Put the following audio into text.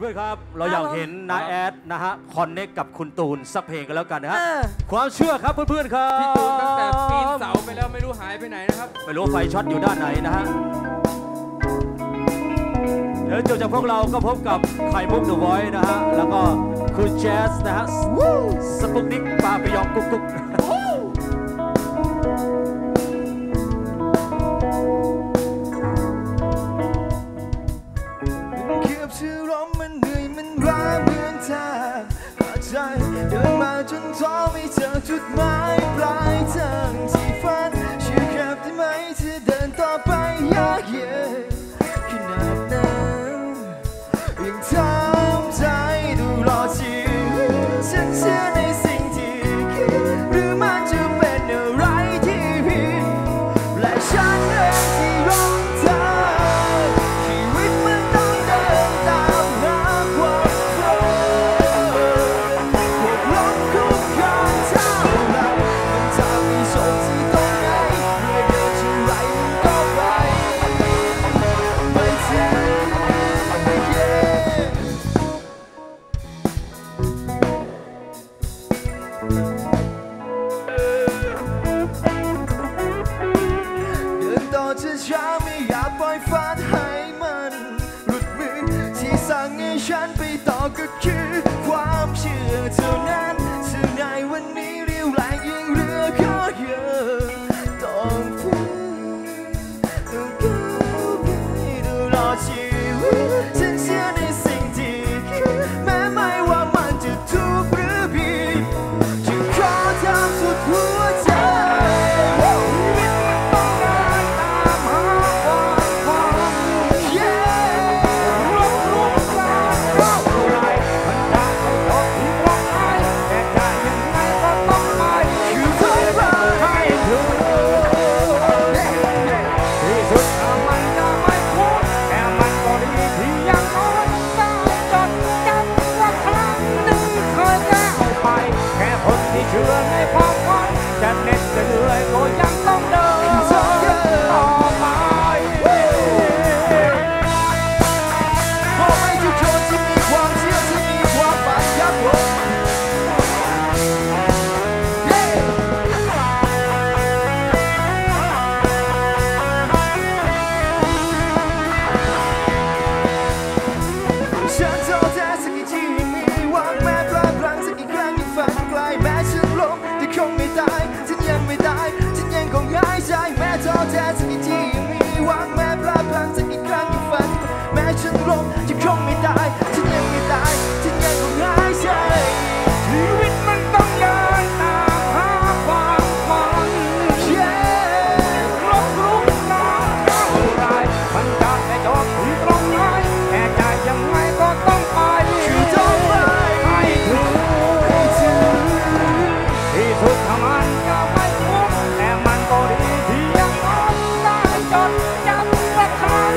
เพื่อนๆครับ เราอยากเห็นนาแอดนะฮะคอนเน็กกับคุณตูนสักเพลงกันแล้วกันนะฮะเออความเชื่อครับเพื่อนๆครับพี่ตูนตั้งแต่ปีนเสาไปแล้วไม่รู้หายไปไหนนะครับไม่รู้ว่าไฟช็อตอยู่ด้านไหนนะฮะเดี๋ยวจบจากพวกเราก็พบกับไข่มุกเดอะไวท์นะฮะแล้วก็คุณแจ๊สนะฮะสปุกนิกปาไปยองกุ๊กกุ๊ก ท้อไม่เจอจุดหมาย ช้าไม่อยากปล่อยฝันให้มันหลุดมือที่สั่งให้ฉันไปต่อก็คือความเชื่อเท่านั้นซึ่งในวันนี้เรียวแรงยิ่งเรือก็ยังต้องฝืนต้องก้าวไปตลอดชีวิต คงไม่ตายฉันยังไม่ตายฉันยังคงหายใจชีวิตมันต้องเดินตามหาความฝันลงลุกนานเท่าไรมันจะไปจบที่ตรงไหนแต่ใจยังไงก็ต้องไปคือจ้องไปให้ถึงที่สุดถ้ามันก็ไม่คุ้มแต่มันก็ดีที่ยังมองได้จนจำสักครั้ง